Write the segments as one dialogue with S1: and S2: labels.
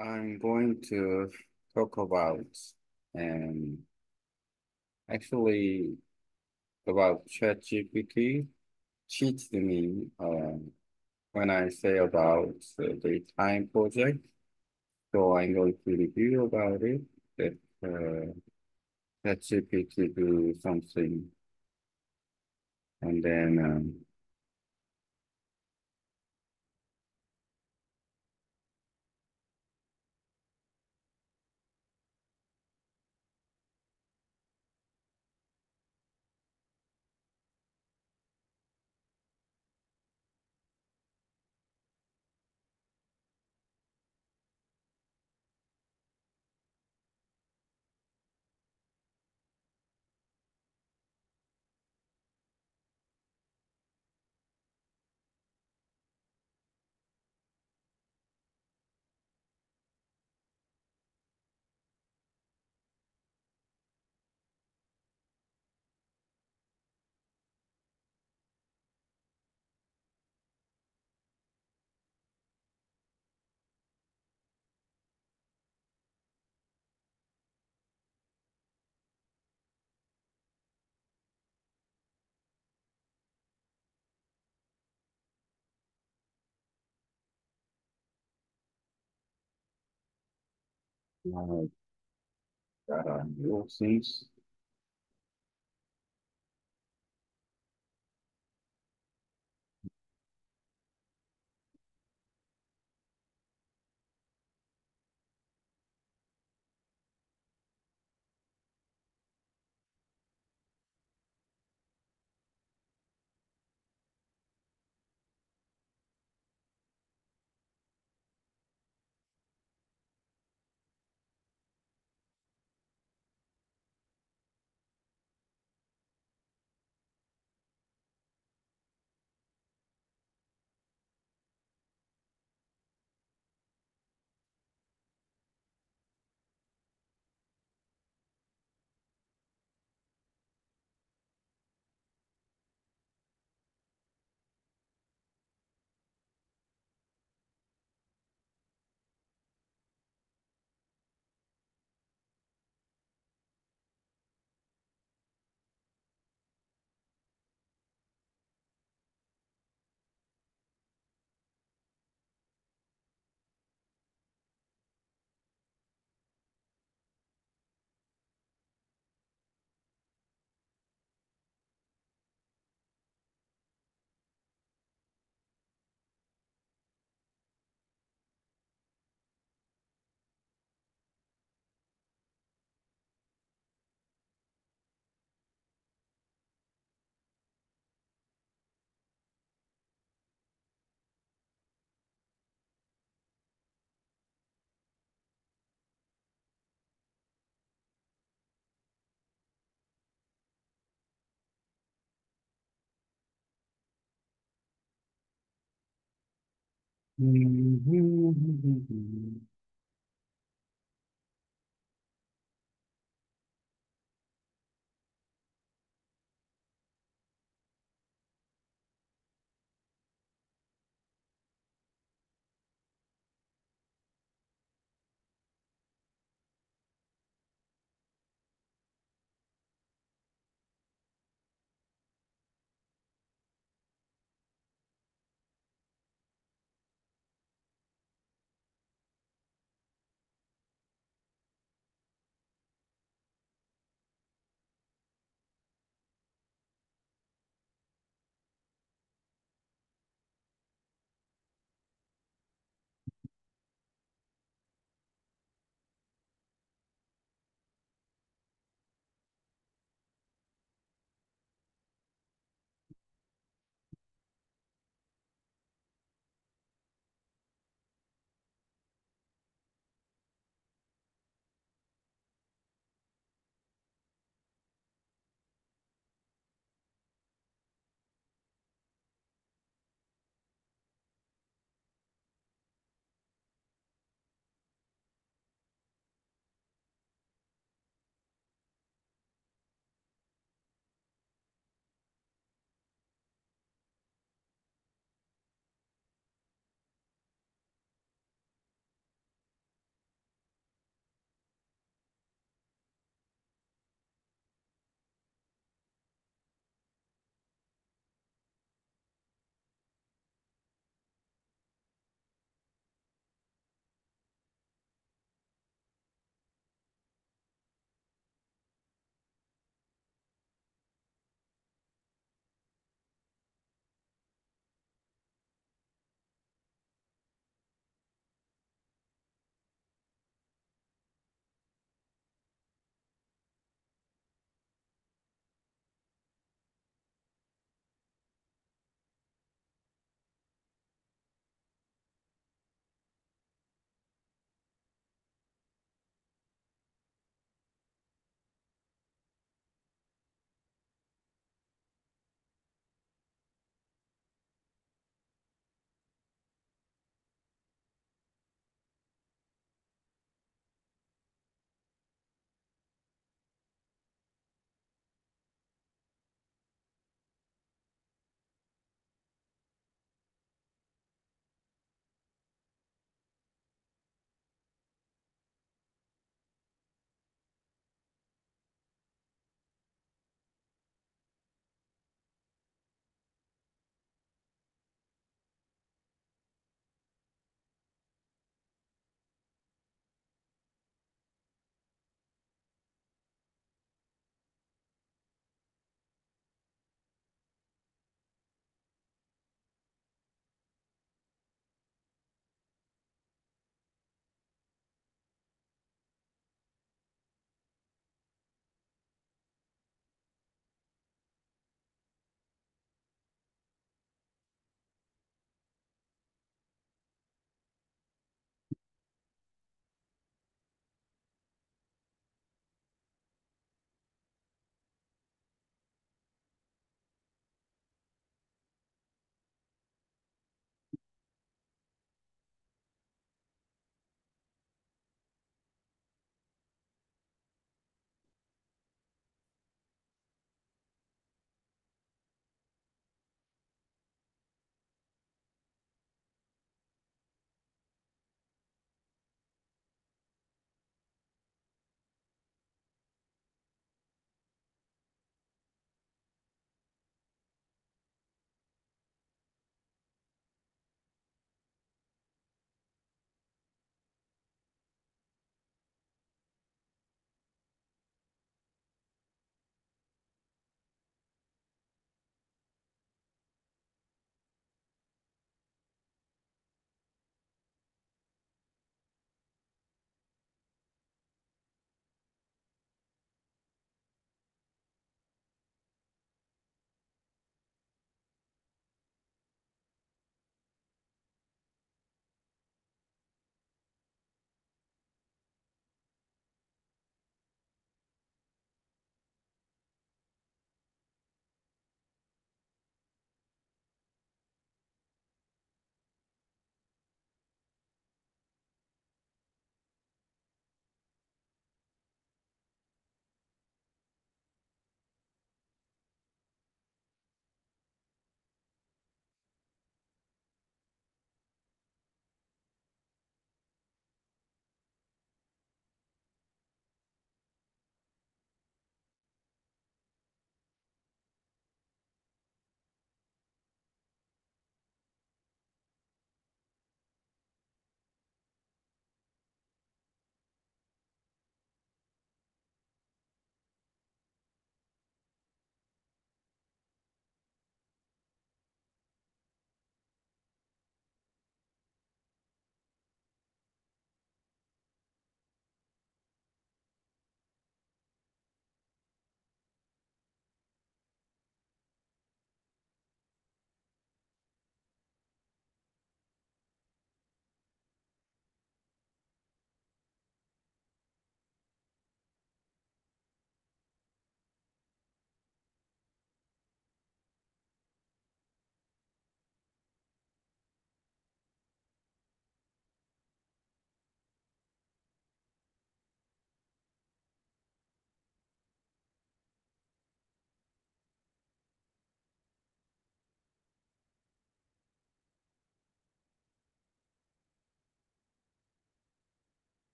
S1: I'm going to talk about um actually about ChatGPT cheats me uh, when I say about uh, the time project. So I'm going to review about it that uh, ChatGPT do something and then um, that are new things. Mm-hmm.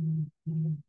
S1: Uhum.